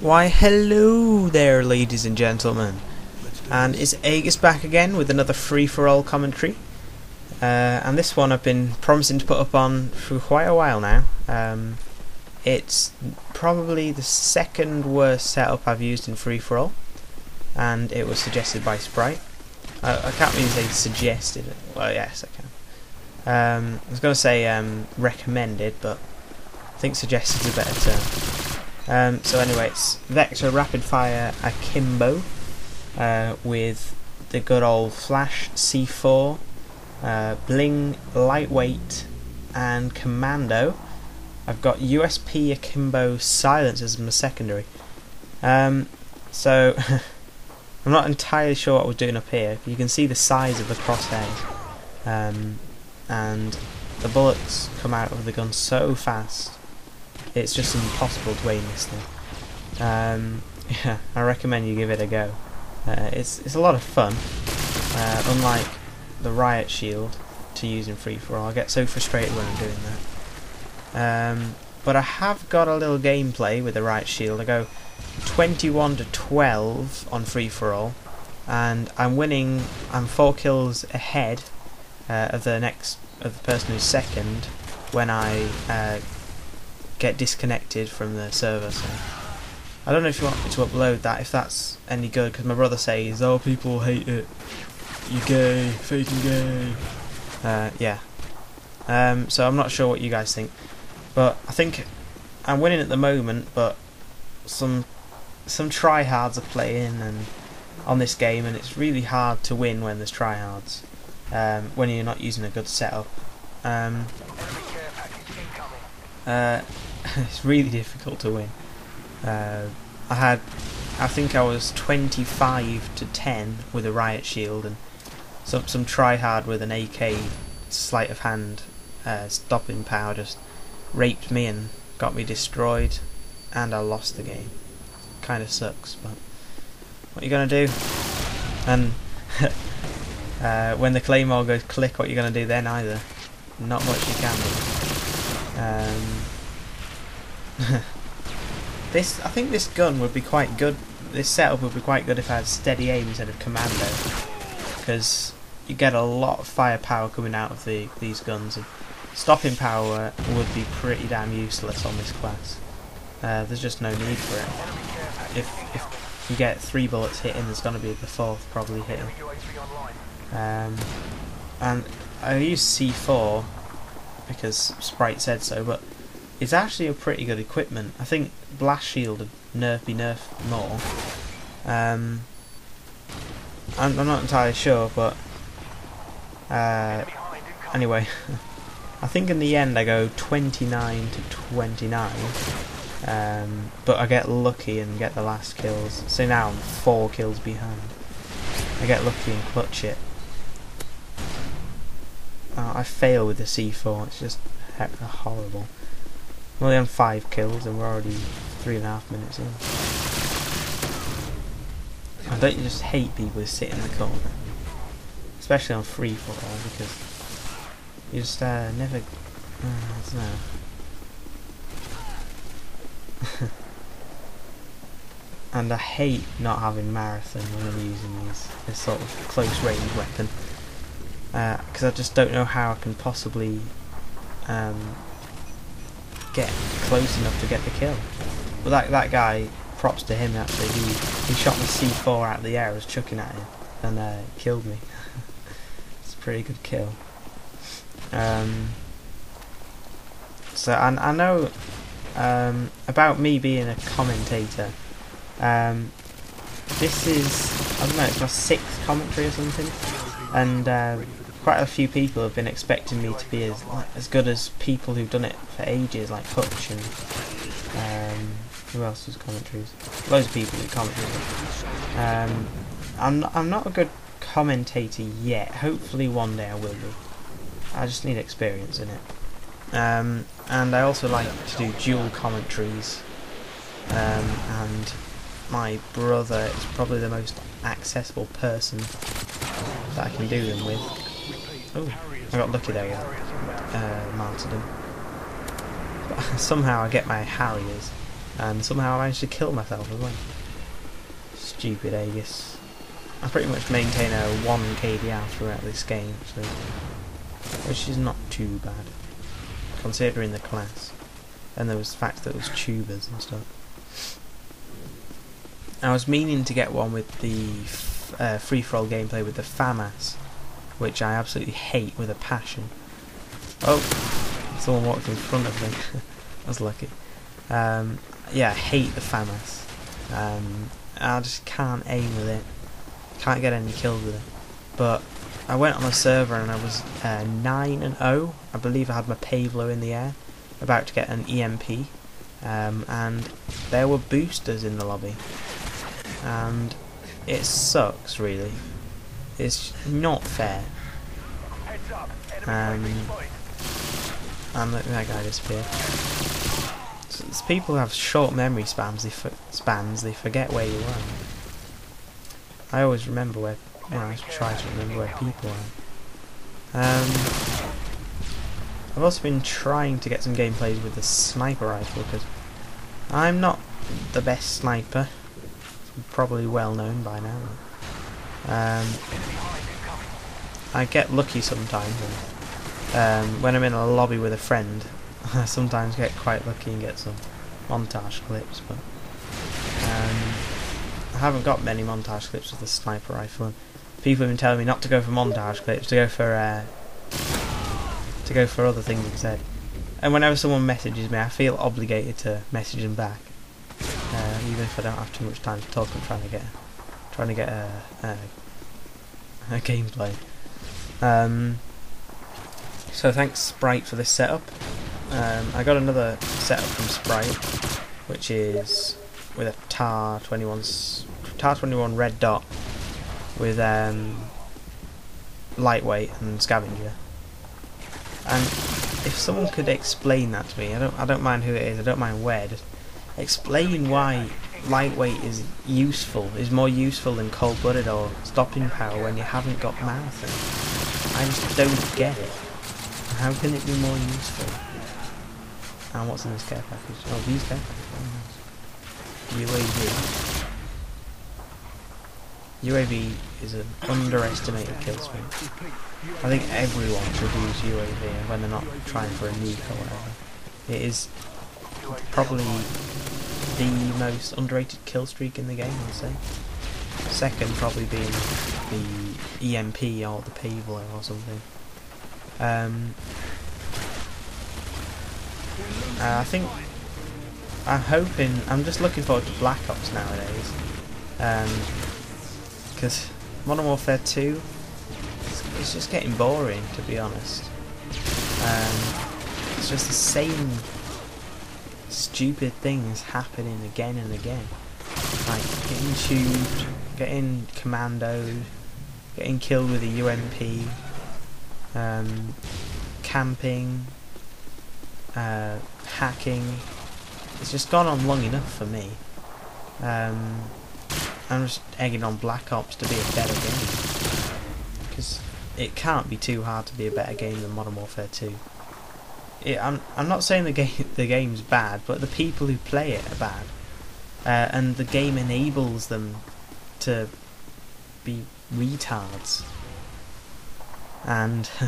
Why, hello there, ladies and gentlemen. And it's Aegia back again with another free-for-all commentary. Uh, and this one I've been promising to put up on for quite a while now. Um, it's probably the second worst setup I've used in free-for-all. And it was suggested by Sprite. Uh, I can't really say suggested. Well, yes, I can. Um, I was going to say um, recommended, but I think suggested is a better term. Um, so anyway, it's Vector Rapid Fire Akimbo uh, with the good old Flash C4, uh, Bling Lightweight, and Commando. I've got USP Akimbo Silence as my secondary. Um, so I'm not entirely sure what we're doing up here. You can see the size of the crosshairs, um, and the bullets come out of the gun so fast it's just impossible to aim this thing. Um, yeah, I recommend you give it a go. Uh, it's it's a lot of fun. Uh, unlike the riot shield to use in free for all, I get so frustrated when I'm doing that. Um, but I have got a little gameplay with the riot shield. I go 21 to 12 on free for all, and I'm winning. I'm four kills ahead uh, of the next of the person who's second when I uh, get disconnected from the server. So I don't know if you want me to upload that, if that's any good, because my brother says, oh, people hate it. You're gay, faking gay. Uh, yeah. Um, so I'm not sure what you guys think. But I think I'm winning at the moment, but some some tryhards are playing and on this game, and it's really hard to win when there's tryhards. Um, when you're not using a good setup. Um, uh, it's really difficult to win. Uh, I had, I think I was 25 to 10 with a riot shield, and some some try hard with an AK sleight of hand uh, stopping power just raped me and got me destroyed, and I lost the game. Kind of sucks, but what are you gonna do? And uh, when the claymore goes click, what are you gonna do then either? Not much you can do. Um, this, I think this gun would be quite good. This setup would be quite good if I had steady aim instead of commando, because you get a lot of firepower coming out of the these guns, and stopping power would be pretty damn useless on this class. Uh, there's just no need for it. If if you get three bullets hitting, there's going to be the fourth probably hitting. Um, and I use C4 because Sprite said so, but it's actually a pretty good equipment. I think Blast Shield would nerf be nerfed more. Um, I'm, I'm, not entirely sure, but uh, anyway, I think in the end I go 29 to 29, um, but I get lucky and get the last kills. So now I'm four kills behind. I get lucky and clutch it. Oh, I fail with the C4. It's just horrible. I'm only on five kills and we're already three and a half minutes in. I don't you just hate people who sit in the corner? Especially on free for all because you just uh, never... Uh, know. and I hate not having marathon when I'm using these this sort of close range weapon because uh, I just don't know how I can possibly um, get close enough to get the kill. But that that guy, props to him actually. He he shot the C4 out of the air, I was chucking at him, and uh, killed me. it's a pretty good kill. Um, so I I know um, about me being a commentator. Um, this is I don't know, it's my sixth commentary or something, and. Quite a few people have been expecting me to be as like, as good as people who've done it for ages, like Hutch and um, who else does commentaries? Loads of people do commentaries. Um, I'm not, I'm not a good commentator yet. Hopefully one day I will be. I just need experience in it. Um, and I also like to do dual commentaries. Um, and my brother is probably the most accessible person that I can do them with. Oh, I got lucky there, yeah. Uh, martyrdom. But somehow I get my Harriers. and somehow I managed to kill myself as well. Stupid Aegia. I pretty much maintain a 1 KDR throughout this game, so which is not too bad, considering the class. And there was the fact that it was tubers and stuff. I was meaning to get one with the uh, free-for-all gameplay with the FAMAS, which I absolutely hate with a passion. Oh, someone walked in front of me. I was lucky. Um, yeah, I hate the FAMAS. Um, I just can't aim with it. Can't get any kills with it. But I went on a server and I was uh, 9 and 0. I believe I had my Pave Low in the air, about to get an EMP. Um, and there were boosters in the lobby. And it sucks, really. It's not fair. Um, and look, that guy disappeared. So it's people have short memory spans. They spans. They forget where you are. I always remember where. Well, I try to remember where people are. Um, I've also been trying to get some gameplays with the sniper rifle because I'm not the best sniper. Probably well known by now. Um, I get lucky sometimes. And, um, when I'm in a lobby with a friend, I sometimes get quite lucky and get some montage clips, but um, I haven't got many montage clips with the sniper rifle. And people have been telling me not to go for montage clips, to go for uh, to go for other things instead. And whenever someone messages me, I feel obligated to message them back, uh, even if I don't have too much time to talk. I'm trying to get trying to get a, a, a gameplay. Um, so thanks Sprite for this setup. Um, I got another setup from Sprite, which is with a TAR 21 TAR 21 red dot with um, lightweight and scavenger. And if someone could explain that to me, I don't I don't mind who it is, I don't mind where, just explain why lightweight is useful, is more useful than cold blooded or stopping power when you haven't got marathon. I just don't get it. How can it be more useful? And what's in this care package? Oh, these care packages. UAV. UAV is an underestimated kill streak. I think everyone should use UAV when they're not trying for a nuke or whatever. It is probably the most underrated kill streak in the game, I'd say. Second probably being the EMP or the Pave Low or something. Um, uh, I think I'm hoping I'm just looking forward to Black Ops nowadays. Um, because Modern Warfare 2 it's, it's, just getting boring to be honest. Um, it's just the same stupid things happening again and again. Like getting tubed, getting commandoed, getting killed with a UMP, um, camping, uh, hacking. It's just gone on long enough for me. Um, I'm just egging on Black Ops to be a better game. Because it can't be too hard to be a better game than Modern Warfare 2. It, I'm, I'm not saying the, game, the game's bad, but the people who play it are bad. Uh, and the game enables them to be retards. And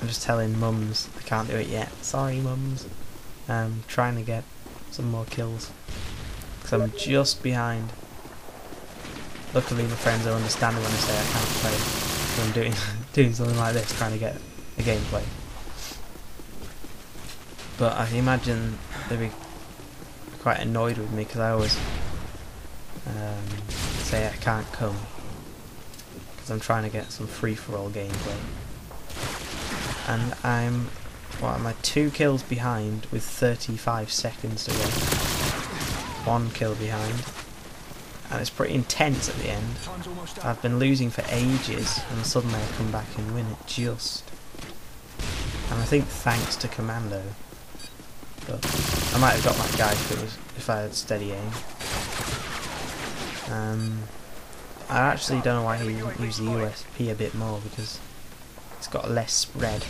I'm just telling mums I can't do it yet. Sorry, mums. I'm trying to get some more kills. Because I'm just behind. Luckily my friends are understanding when I say I can't play. I'm doing, doing something like this, trying to get a gameplay. But I imagine they'd be quite annoyed with me because I always um, say I can't come. Because I'm trying to get some free-for-all gameplay. And I'm, what am I, two kills behind with 35 seconds to go one kill behind. And it's pretty intense at the end. I've been losing for ages and suddenly I come back and win it just. And I think thanks to Commando. But I might have got that guy if it was if I had steady aim. Um, I actually don't know why he didn't use the USP a bit more because it's got less spread.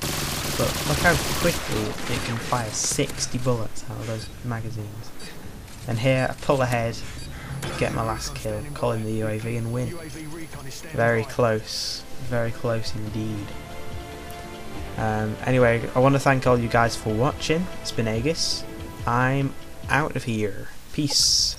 but look how quickly it can fire 60 bullets out of those magazines. And here, I pull ahead, get my last kill, call in the UAV and win. Very close, very close indeed. Um, anyway, I want to thank all you guys for watching. It's been Aegia. I'm out of here. Peace.